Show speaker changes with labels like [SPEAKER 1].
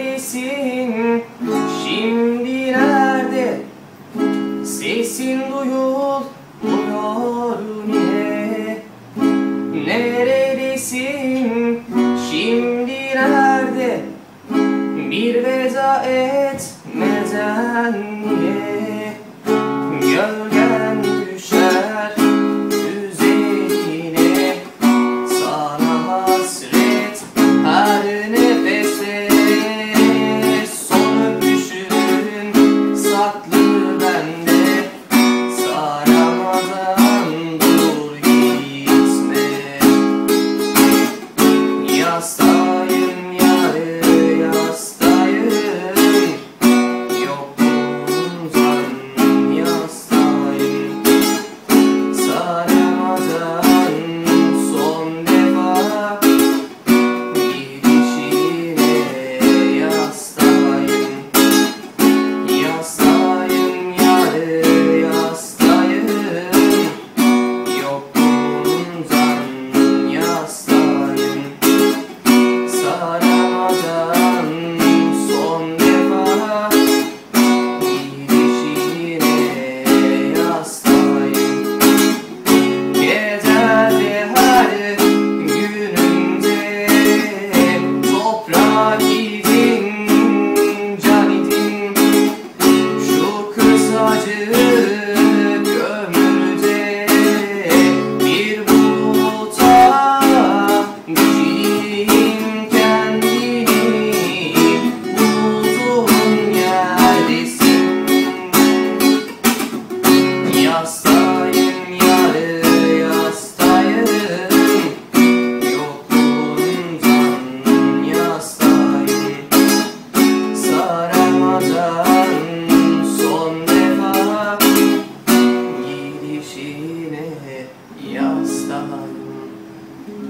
[SPEAKER 1] Neredesin? Şimdi nerede? Sesin duyul, niye? Neredesin? Şimdi nerede? Bir veza et, mezen niye? Богами.